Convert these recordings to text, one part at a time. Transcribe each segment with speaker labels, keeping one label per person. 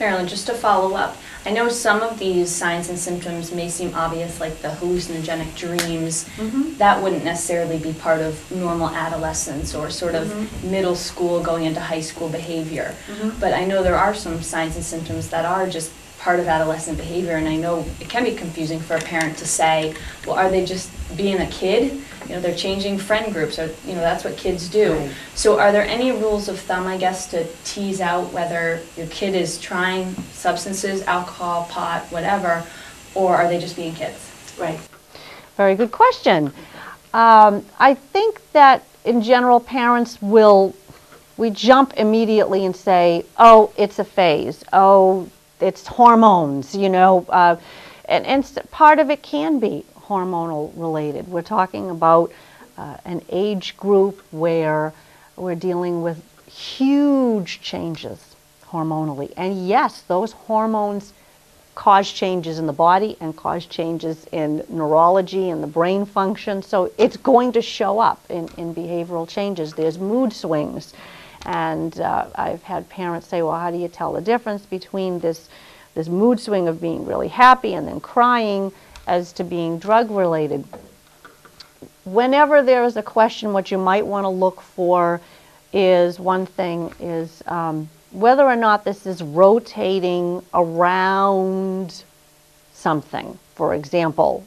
Speaker 1: Marilyn, just to follow up, I know some of these signs and symptoms may seem obvious, like the hallucinogenic dreams.
Speaker 2: Mhm.
Speaker 1: That wouldn't necessarily be part of normal adolescence or sort of
Speaker 2: Mhm.
Speaker 1: middle school going into high school behavior.
Speaker 2: Mhm.
Speaker 1: But I know there are some signs and symptoms that are just part of adolescent behavior, and I know it can be confusing for a parent to say, well, are they just being a kid? You know, they're changing friend groups, or, you know, that's what kids do.
Speaker 2: Right.
Speaker 1: So are there any rules of thumb, I guess, to tease out whether your kid is trying substances, alcohol, pot, whatever, or are they just being kids?
Speaker 2: Right.
Speaker 3: Very good question. Um, I think that in general, parents will, we jump immediately and say, oh, it's a phase. Oh, it's hormones, you know. Uh, and, and part of it can be hormonal related. We're talking about uh, an age group where we're dealing with huge changes hormonally. And yes, those hormones cause changes in the body and cause changes in neurology and the brain function. So it's going to show up in, in behavioral changes. There's mood swings. And uh, I've had parents say, well, how do you tell the difference between this, this mood swing of being really happy and then crying as to being drug related? Whenever there is a question, what you might want to look for is one thing is um, whether or not this is rotating around something. For example,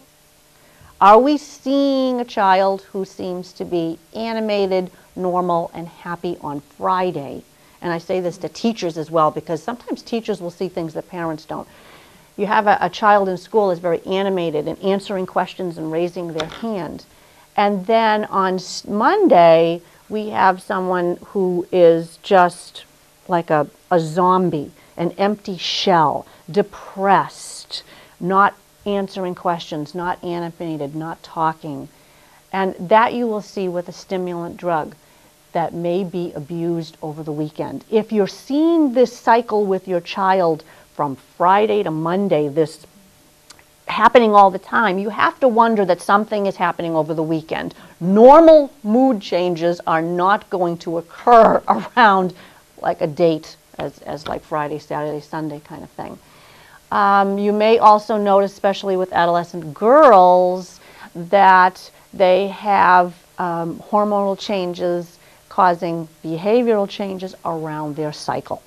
Speaker 3: are we seeing a child who seems to be animated, normal, and happy on Friday? And I say this to teachers as well because sometimes teachers will see things that parents don't. You have a, a child in school that's very animated and answering questions and raising their hand. And then on Monday, we have someone who is just like a, a zombie, an empty shell, depressed, not answering questions, not animated, not talking. And that you will see with a stimulant drug that may be abused over the weekend. If you're seeing this cycle with your child from Friday to Monday, this happening all the time, you have to wonder that something is happening over the weekend. Normal mood changes are not going to occur around like a date as, as like Friday, Saturday, Sunday kind of thing. Um, you may also note, especially with adolescent girls, that they have um, hormonal changes causing behavioral changes around their cycle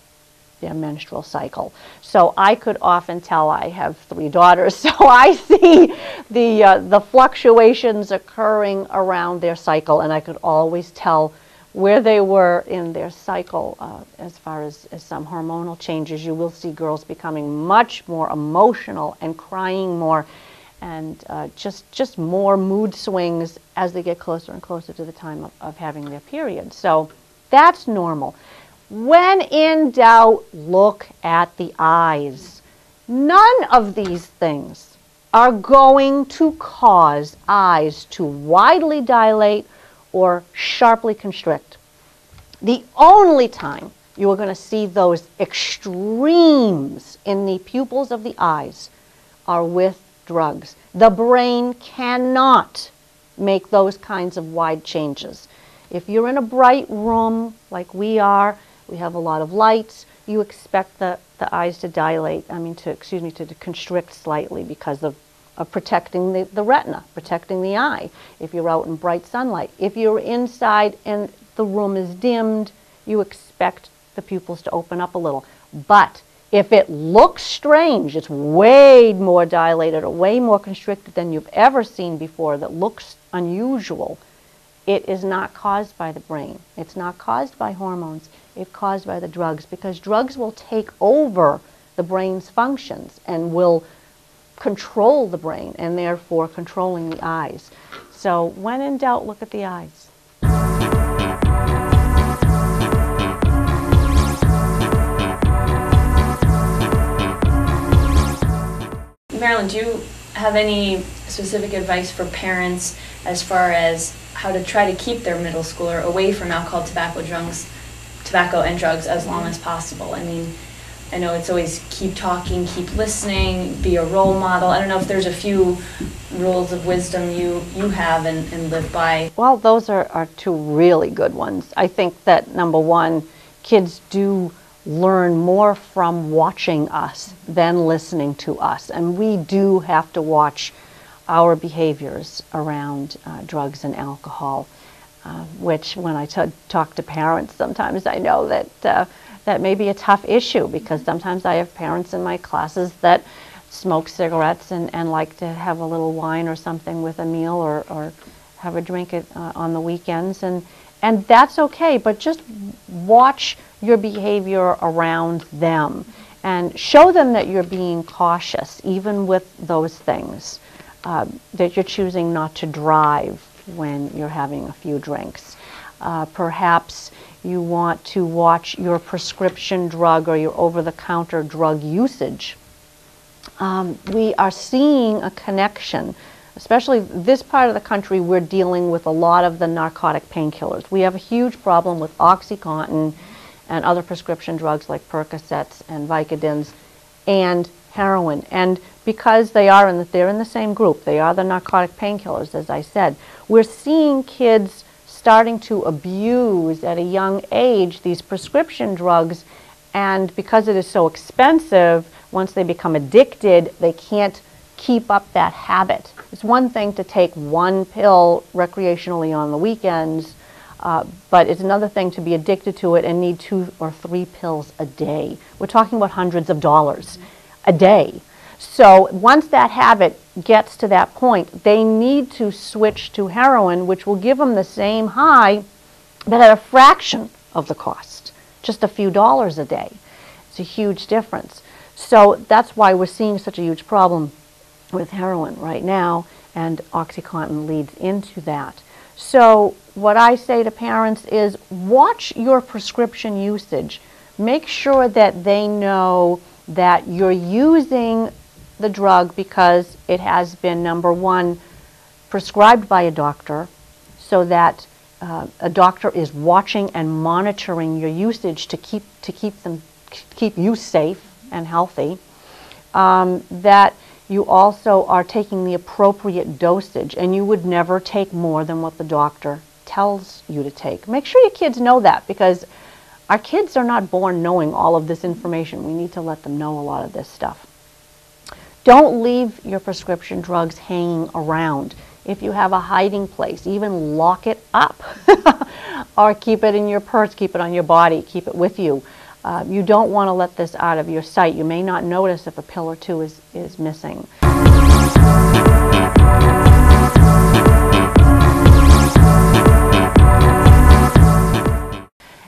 Speaker 3: their menstrual cycle. So I could often tell I have three daughters, so I see the uh, the fluctuations occurring around their cycle, and I could always tell where they were in their cycle uh, as far as, as some hormonal changes. You will see girls becoming much more emotional and crying more, and uh, just just more mood swings as they get closer and closer to the time of, of having their period. So that's normal. When in doubt, look at the eyes. None of these things are going to cause eyes to widely dilate or sharply constrict. The only time you are going to see those extremes in the pupils of the eyes are with drugs. The brain cannot make those kinds of wide changes. If you're in a bright room like we are, we have a lot of lights, you expect the, the eyes to dilate, I mean to, excuse me, to, to constrict slightly because of, of protecting the, the retina, protecting the eye if you're out in bright sunlight. If you're inside and the room is dimmed, you expect the pupils to open up a little. But if it looks strange, it's way more dilated or way more constricted than you've ever seen before that looks unusual, it is not caused by the brain. It's not caused by hormones. It's caused by the drugs because drugs will take over the brain's functions and will control the brain and therefore controlling the eyes. So when in doubt, look at the eyes.
Speaker 1: Marilyn, do you have any specific advice for parents as far as how to try to keep their middle schooler away from alcohol, tobacco, drugs, tobacco and drugs as long as possible? I mean, I know it's always keep talking, keep listening, be a role model. I don't know if there's a few rules of wisdom you, you have and, and live by.
Speaker 3: Well, those are, are two really good ones. I think that number one, kids do learn more from watching us than listening to us. And we do have to watch our behaviors around uh, drugs and alcohol, uh, which when I talk to parents, sometimes I know that uh, that may be a tough issue because sometimes I have parents in my classes that smoke cigarettes and, and like to have a little wine or something with a meal or, or have a drink at, uh, on the weekends. And, and that's okay, but just watch your behavior around them and show them that you're being cautious even with those things, uh, that you're choosing not to drive when you're having a few drinks. Uh, perhaps you want to watch your prescription drug or your over-the-counter drug usage. Um, we are seeing a connection especially this part of the country, we're dealing with a lot of the narcotic painkillers. We have a huge problem with OxyContin and other prescription drugs like Percocets and Vicodins and heroin. And because they are in the, they're in the same group, they are the narcotic painkillers, as I said, we're seeing kids starting to abuse at a young age these prescription drugs. And because it is so expensive, once they become addicted, they can't keep up that habit. It's one thing to take one pill recreationally on the weekends, uh, but it's another thing to be addicted to it and need two or three pills a day. We're talking about hundreds of dollars a day. So once that habit gets to that point, they need to switch to heroin, which will give them the same high, but at a fraction of the cost, just a few dollars a day. It's a huge difference. So that's why we're seeing such a huge problem with heroin right now, and OxyContin leads into that. So what I say to parents is watch your prescription usage. Make sure that they know that you're using the drug because it has been, number one, prescribed by a doctor so that uh, a doctor is watching and monitoring your usage to keep, to keep, them, keep you safe and healthy. Um, that you also are taking the appropriate dosage and you would never take more than what the doctor tells you to take. Make sure your kids know that because our kids are not born knowing all of this information. We need to let them know a lot of this stuff. Don't leave your prescription drugs hanging around. If you have a hiding place, even lock it up or keep it in your purse, keep it on your body, keep it with you. Uh, you don't want to let this out of your sight. You may not notice if a pill or two is, is missing.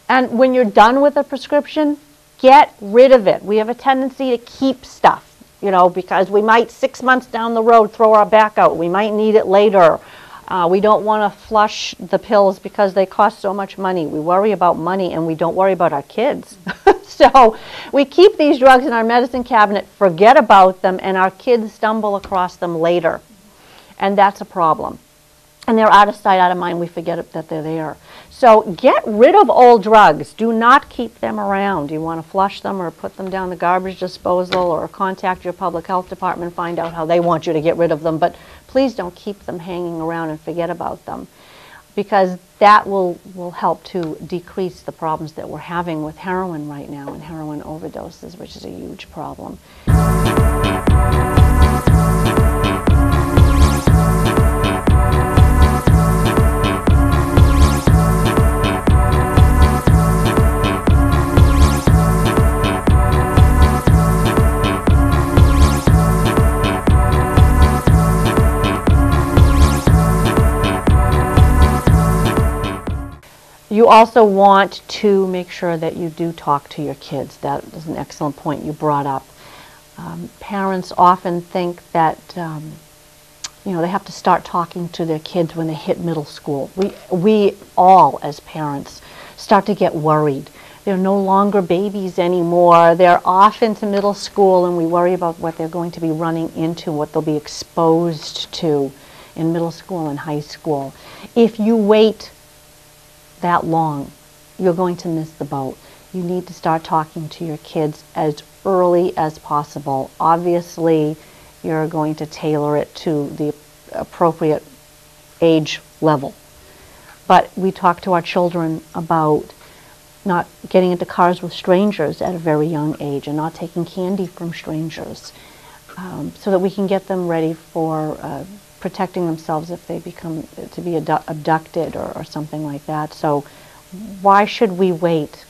Speaker 3: And when you're done with a prescription, get rid of it. We have a tendency to keep stuff, you know, because we might six months down the road throw our back out. We might need it later. Uh, we don't want to flush the pills because they cost so much money. We worry about money and we don't worry about our kids. so we keep these drugs in our medicine cabinet, forget about them, and our kids stumble across them later. And that's a problem. And they're out of sight, out of mind. We forget that they're there. So get rid of old drugs. Do not keep them around. You want to flush them or put them down the garbage disposal or contact your public health department, find out how they want you to get rid of them. But please don't keep them hanging around and forget about them because that will, will help to decrease the problems that we're having with heroin right now and heroin overdoses, which is a huge problem. You also want to make sure that you do talk to your kids. That is an excellent point you brought up. Um, parents often think that um, you know they have to start talking to their kids when they hit middle school. We we all as parents start to get worried. They're no longer babies anymore. They're off into middle school, and we worry about what they're going to be running into, what they'll be exposed to in middle school and high school. If you wait that long, you're going to miss the boat. You need to start talking to your kids as early as possible. Obviously, you're going to tailor it to the appropriate age level. But we talk to our children about not getting into cars with strangers at a very young age and not taking candy from strangers um, so that we can get them ready for uh, protecting themselves if they become to be abdu- abducted or, or something like that. So why should we wait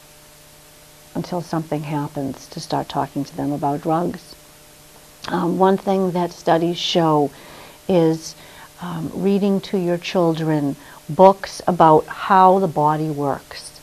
Speaker 3: until something happens to start talking to them about drugs? Um, one thing that studies show is um, reading to your children books about how the body works